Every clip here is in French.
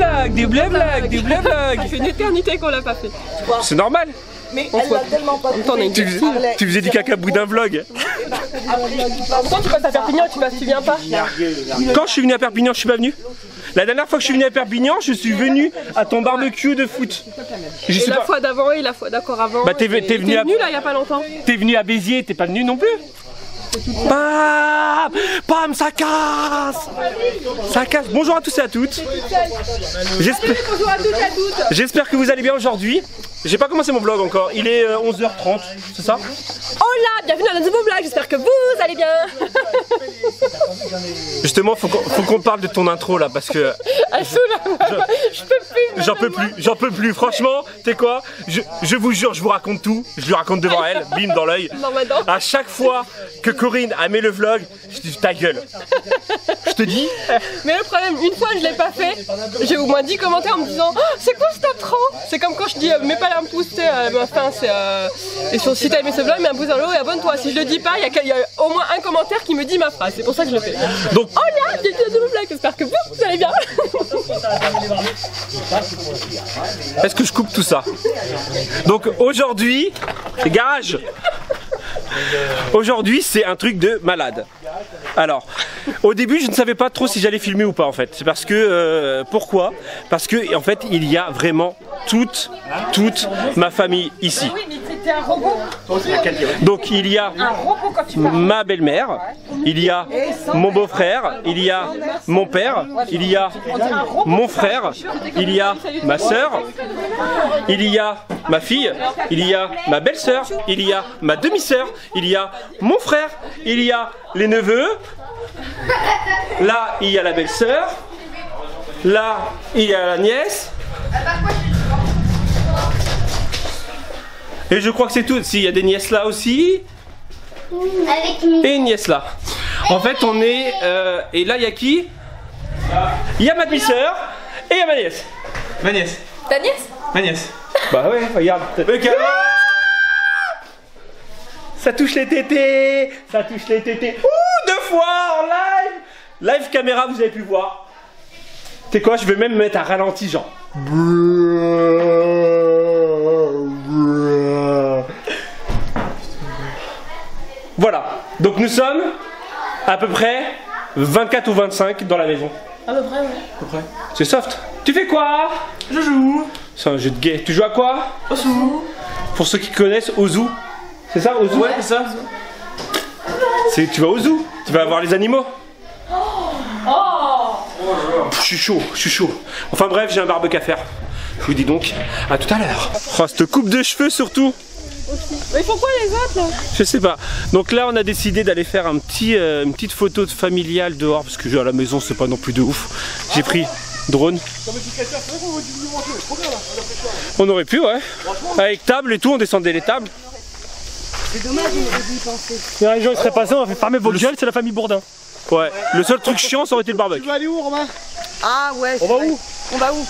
blagues, des blagues, des vraies Ça blagues. fait une éternité qu'on l'a pas fait. C'est normal. Mais elle l'a tellement pas on une Tu faisais, tu faisais du caca bout d'un vlog. Pourtant, tu passes à Perpignan, tu passes, tu viens pas Quand je suis venu à Perpignan, je suis pas venu. La dernière fois que je suis venu à Perpignan, je suis venu à ton barbecue de foot. Je Et suis la pas. fois d'avant et la fois d'accord avant. Bah, t'es- venu à- là il y a pas longtemps. T'es venu à Béziers, t'es pas venu non plus Bam Bam, ça casse Ça casse. Bonjour à tous et à toutes. J'espère que vous allez bien aujourd'hui. J'ai pas commencé mon vlog encore. Il est euh, 11h30, c'est ça Hola, bienvenue dans un nouveau vlog, j'espère que vous allez bien. Justement, faut qu'on parle de ton intro là parce que plus. j'en peux plus, j'en peux plus. Franchement, tu sais quoi je, je vous jure, je vous raconte tout. Je lui raconte devant elle, bim dans l'œil. À chaque fois que Corinne a mis le vlog, je dis ta gueule. Je te dis, Mais le problème, une fois je l'ai pas fait, j'ai au moins 10 commentaires en me disant Oh, c'est quoi ce intro C'est comme quand je dis euh, mets pas un pouce, tu sais, à ma fin, c'est euh, et sur, si t'as aimé ce vlog, mets un pouce en haut et abonne-toi. Si je le dis pas, il y, y a au moins un commentaire qui me dit ma phrase, c'est pour ça que je le fais. donc Oh là, dans un nouveau vlog, j'espère que vous, vous allez bien. Est-ce que je coupe tout ça? Donc aujourd'hui, garage. Aujourd'hui, c'est un truc de malade. Alors, au début, je ne savais pas trop si j'allais filmer ou pas en fait. C'est parce que euh, pourquoi? Parce que en fait, il y a vraiment toute toute ma famille ici. C'était un robot. Donc il y a ma belle-mère, il y a mon beau-frère, il y a mon père, il y a mon frère, il y a ma sœur, il y a ma fille, il y a ma belle-sœur, il y a ma demi-sœur, il y a mon frère, il y a les neveux. Là, il y a la belle-sœur. Là, il y a la nièce. Et je crois que c'est tout. S'il y a des nièces là aussi. Avec une Et une nièce là. En fait, on est. euh, et là, il y a qui? Il y a ma demi-sœur et il y a ma nièce. Ma nièce, Ta nièce? Ma nièce. Bah ouais, regarde. Ça touche les tétés Ça touche les tétés Ouh, deux fois en live Live caméra, vous avez pu voir. Tu sais quoi, je vais même mettre à ralenti, genre. Voilà. Donc nous sommes à peu près 24 ou 25 dans la maison. À peu près, ouais. C'est soft. Tu fais quoi? Je joue. C'est un jeu de gay. Tu joues à quoi? Osu. Pour ceux qui connaissent, zoo. C'est ça, zoo? Ouais, c'est ça. C'est, tu vas au zoo, tu vas voir les animaux. Pff, Je suis chaud, je suis chaud. Enfin bref, j'ai un barbecue à faire. Je vous dis donc à tout à l'heure. Oh, cette coupe de cheveux surtout. Mais pourquoi les autres là? Je sais pas. Donc là, on a décidé d'aller faire un petit, euh, une petite photo de familiale dehors parce que à la maison, c'est pas non plus de ouf. J'ai pris drone. On aurait pu, ouais. Avec table et tout, on descendait les tables. C'est dommage, il aurait dû y penser. Les gens ils seraient passés, on va faire fermer vos gueules, c'est la famille Bourdin. Ouais. Le seul truc chiant, ça aurait été le barbecue. vas aller où Romain? Ah ouais. On va où? On va où?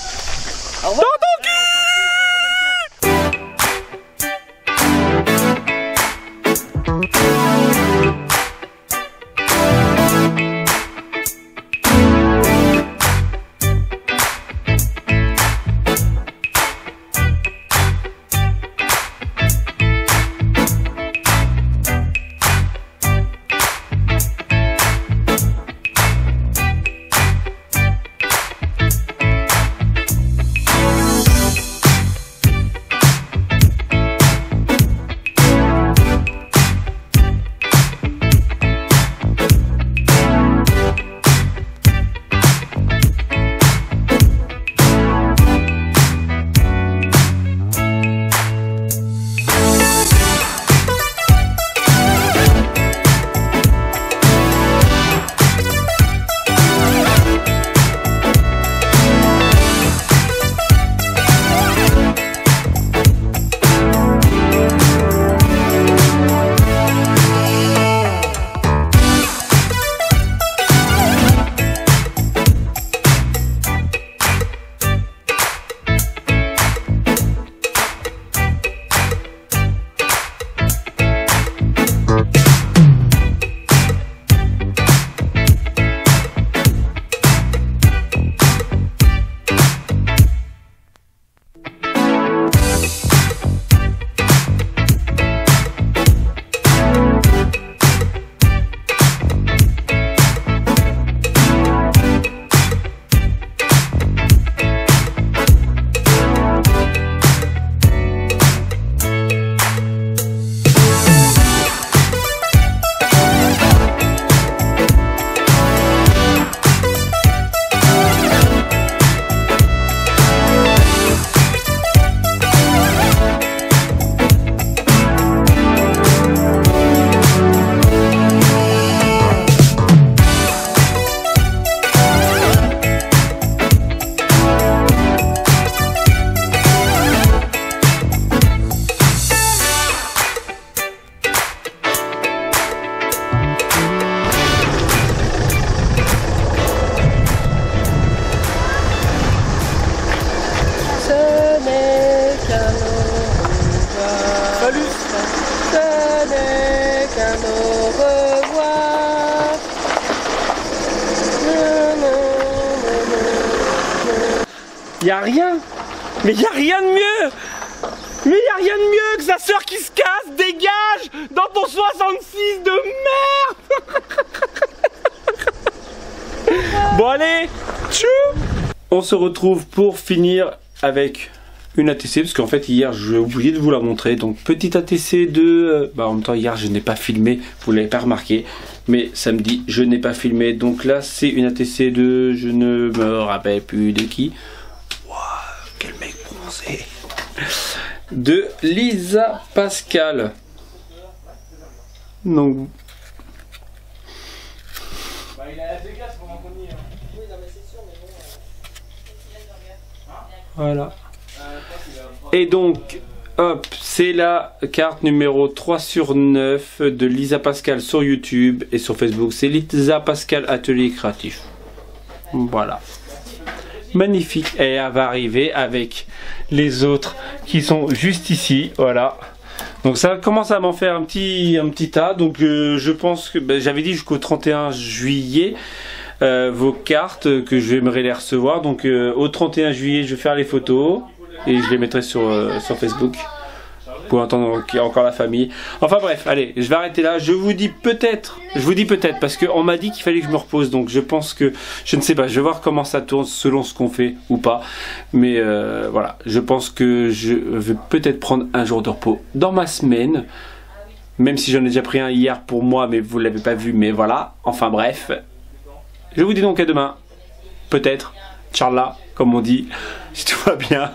Cul a rien. Mais y a rien de mieux. Mais y a rien de mieux que sa sœur qui se casse, dégage dans ton 66 de merde. bon allez, tchou. On se retrouve pour finir avec une ATC parce qu'en fait hier j'ai oublié de vous la montrer donc petite ATC de euh, bah en même temps hier je n'ai pas filmé vous l'avez pas remarqué mais samedi je n'ai pas filmé donc là c'est une ATC de je ne me rappelle plus de qui de Lisa Pascal donc voilà et donc, hop, c'est la carte numéro 3 sur 9 de Lisa Pascal sur YouTube et sur Facebook. C'est Lisa Pascal Atelier Créatif. Voilà. Magnifique. Et elle va arriver avec les autres qui sont juste ici. Voilà. Donc ça commence à m'en faire un petit, un petit tas. Donc euh, je pense que ben, j'avais dit jusqu'au 31 juillet. euh, vos cartes que j'aimerais les recevoir donc euh, au 31 juillet je vais faire les photos et je les mettrai sur, euh, sur Facebook pour entendre qu'il y a encore la famille. Enfin bref, allez, je vais arrêter là. Je vous dis peut-être, je vous dis peut-être parce qu'on m'a dit qu'il fallait que je me repose, donc je pense que je ne sais pas. Je vais voir comment ça tourne selon ce qu'on fait ou pas. Mais euh, voilà, je pense que je vais peut-être prendre un jour de repos dans ma semaine. Même si j'en ai déjà pris un hier pour moi, mais vous l'avez pas vu. Mais voilà. Enfin bref, je vous dis donc à demain. Peut-être. Tcharla, comme on dit. Si tout va bien.